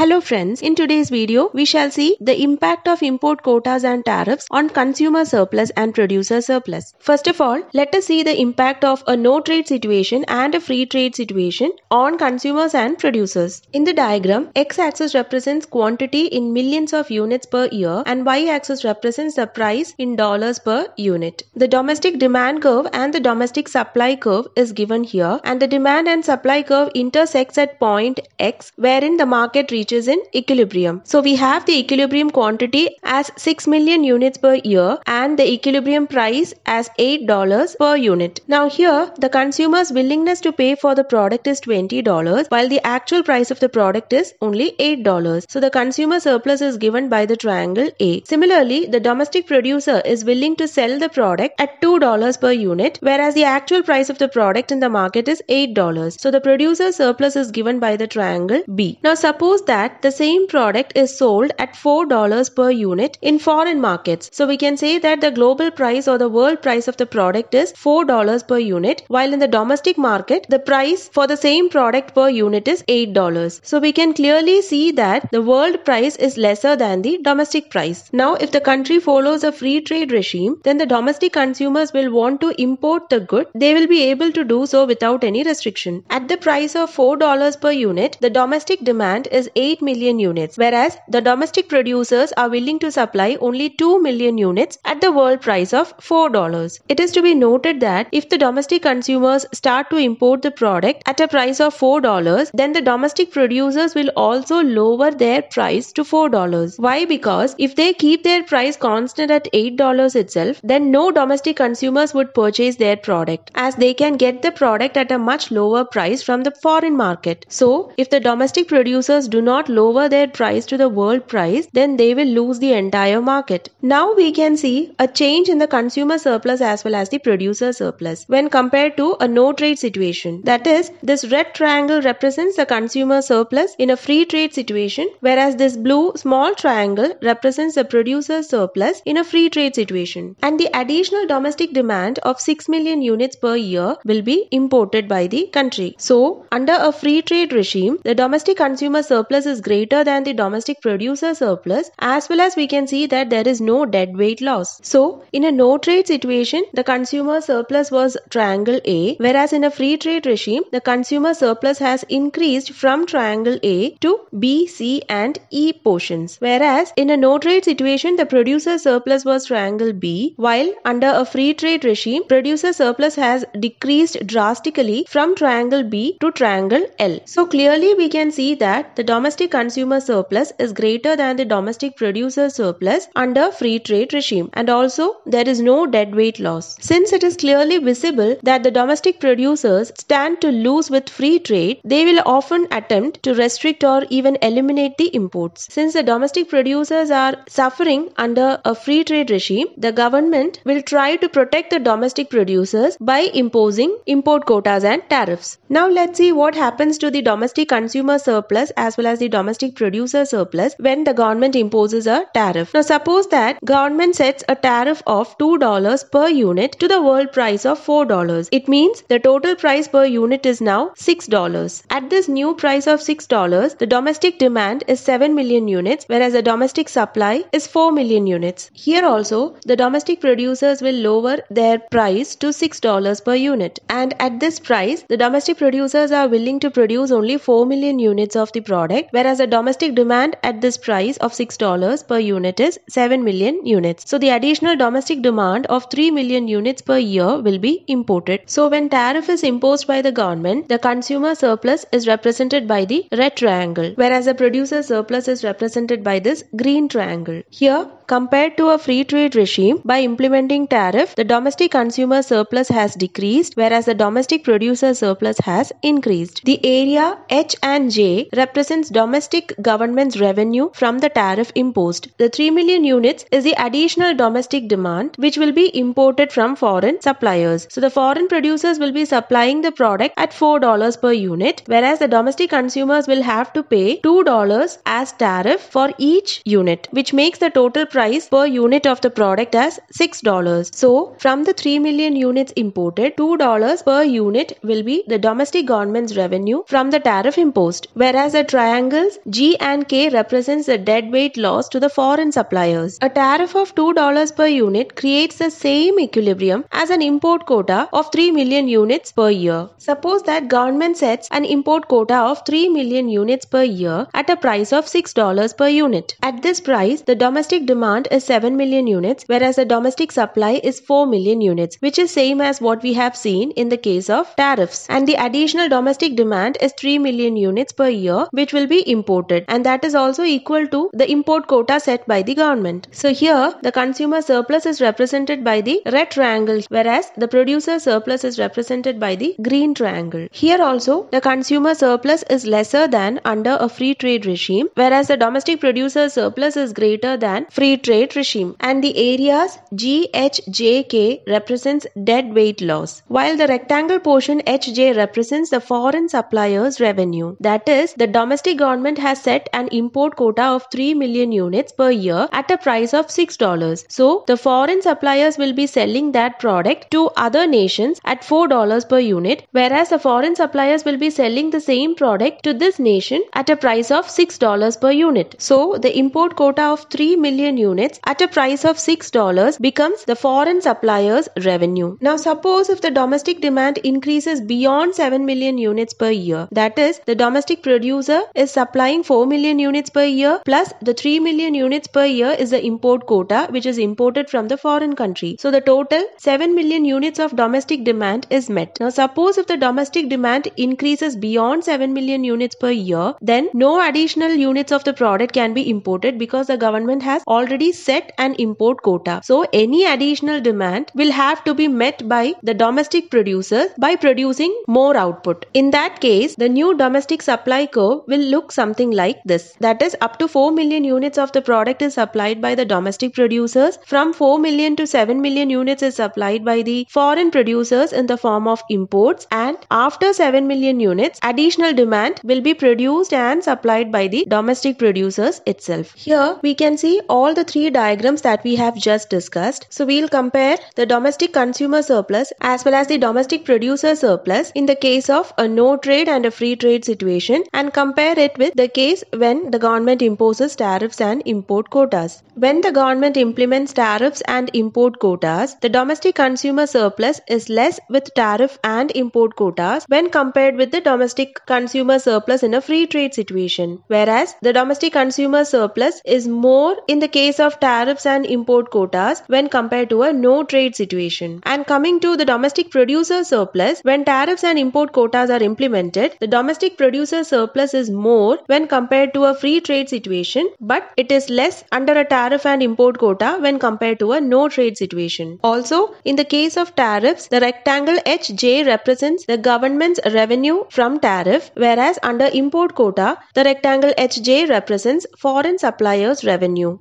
Hello friends, in today's video we shall see the impact of import quotas and tariffs on consumer surplus and producer surplus. First of all, let us see the impact of a no trade situation and a free trade situation on consumers and producers. In the diagram, x-axis represents quantity in millions of units per year and y-axis represents the price in dollars per unit. The domestic demand curve and the domestic supply curve is given here and the demand and supply curve intersects at point x wherein the market reaches in equilibrium. So we have the equilibrium quantity as 6 million units per year and the equilibrium price as $8 per unit. Now here the consumer's willingness to pay for the product is $20 while the actual price of the product is only $8. So the consumer surplus is given by the triangle A. Similarly, the domestic producer is willing to sell the product at $2 per unit whereas the actual price of the product in the market is $8. So the producer surplus is given by the triangle B. Now suppose that the same product is sold at $4 per unit in foreign markets. So we can say that the global price or the world price of the product is $4 per unit while in the domestic market the price for the same product per unit is $8. So we can clearly see that the world price is lesser than the domestic price. Now if the country follows a free trade regime then the domestic consumers will want to import the good. They will be able to do so without any restriction. At the price of $4 per unit the domestic demand is 8 million units, whereas the domestic producers are willing to supply only 2 million units at the world price of $4. It is to be noted that if the domestic consumers start to import the product at a price of $4, then the domestic producers will also lower their price to $4. Why? Because if they keep their price constant at $8 itself, then no domestic consumers would purchase their product as they can get the product at a much lower price from the foreign market. So, if the domestic producers do not lower their price to the world price, then they will lose the entire market. Now we can see a change in the consumer surplus as well as the producer surplus when compared to a no trade situation. That is, this red triangle represents the consumer surplus in a free trade situation, whereas this blue small triangle represents the producer surplus in a free trade situation. And the additional domestic demand of 6 million units per year will be imported by the country. So, under a free trade regime, the domestic consumer surplus is greater than the domestic producer surplus as well as we can see that there is no deadweight loss. So, in a no trade situation, the consumer surplus was triangle A whereas in a free trade regime, the consumer surplus has increased from triangle A to B, C and E portions. Whereas in a no trade situation, the producer surplus was triangle B while under a free trade regime, producer surplus has decreased drastically from triangle B to triangle L. So clearly we can see that the domestic consumer surplus is greater than the domestic producer surplus under free trade regime and also there is no deadweight loss. Since it is clearly visible that the domestic producers stand to lose with free trade, they will often attempt to restrict or even eliminate the imports. Since the domestic producers are suffering under a free trade regime, the government will try to protect the domestic producers by imposing import quotas and tariffs. Now let's see what happens to the domestic consumer surplus as well as the domestic producer surplus when the government imposes a tariff. Now suppose that government sets a tariff of $2 per unit to the world price of $4. It means the total price per unit is now $6. At this new price of $6, the domestic demand is 7 million units whereas the domestic supply is 4 million units. Here also the domestic producers will lower their price to $6 per unit and at this price the domestic producers are willing to produce only 4 million units of the product whereas the domestic demand at this price of $6 per unit is 7 million units. So the additional domestic demand of 3 million units per year will be imported. So when tariff is imposed by the government, the consumer surplus is represented by the red triangle whereas the producer surplus is represented by this green triangle. Here compared to a free trade regime, by implementing tariff, the domestic consumer surplus has decreased whereas the domestic producer surplus has increased. The area H and J represents domestic government's revenue from the tariff imposed. The 3 million units is the additional domestic demand which will be imported from foreign suppliers. So the foreign producers will be supplying the product at $4 per unit whereas the domestic consumers will have to pay $2 as tariff for each unit which makes the total price price per unit of the product as $6. So from the 3 million units imported, $2 per unit will be the domestic government's revenue from the tariff imposed. Whereas the triangles G and K represents the deadweight loss to the foreign suppliers. A tariff of $2 per unit creates the same equilibrium as an import quota of 3 million units per year. Suppose that government sets an import quota of 3 million units per year at a price of $6 per unit. At this price, the domestic demand is 7 million units whereas the domestic supply is 4 million units which is same as what we have seen in the case of tariffs. And the additional domestic demand is 3 million units per year which will be imported and that is also equal to the import quota set by the government. So here the consumer surplus is represented by the red triangle whereas the producer surplus is represented by the green triangle. Here also the consumer surplus is lesser than under a free trade regime whereas the domestic producer surplus is greater than free trade regime and the areas G, H, J, K represents dead weight loss while the rectangle portion HJ represents the foreign suppliers revenue that is the domestic government has set an import quota of 3 million units per year at a price of $6. So the foreign suppliers will be selling that product to other nations at $4 per unit whereas the foreign suppliers will be selling the same product to this nation at a price of $6 per unit. So the import quota of 3 million units at a price of $6 becomes the foreign suppliers revenue. Now suppose if the domestic demand increases beyond 7 million units per year that is the domestic producer is supplying 4 million units per year plus the 3 million units per year is the import quota which is imported from the foreign country. So the total 7 million units of domestic demand is met. Now suppose if the domestic demand increases beyond 7 million units per year then no additional units of the product can be imported because the government has already set an import quota. So any additional demand will have to be met by the domestic producers by producing more output. In that case the new domestic supply curve will look something like this. That is up to 4 million units of the product is supplied by the domestic producers. From 4 million to 7 million units is supplied by the foreign producers in the form of imports and after 7 million units additional demand will be produced and supplied by the domestic producers itself. Here we can see all the three diagrams that we have just discussed. So we'll compare the domestic consumer surplus as well as the domestic producer surplus in the case of a no trade and a free trade situation and compare it with the case when the government imposes tariffs and import quotas. When the government implements tariffs and import quotas, the domestic consumer surplus is less with tariff and import quotas when compared with the domestic consumer surplus in a free trade situation. Whereas the domestic consumer surplus is more in the case of tariffs and import quotas when compared to a no trade situation. And coming to the domestic producer surplus, when tariffs and import quotas are implemented, the domestic producer surplus is more when compared to a free trade situation, but it is less under a tariff and import quota when compared to a no trade situation. Also, in the case of tariffs, the rectangle HJ represents the government's revenue from tariff, whereas under import quota, the rectangle HJ represents foreign suppliers revenue.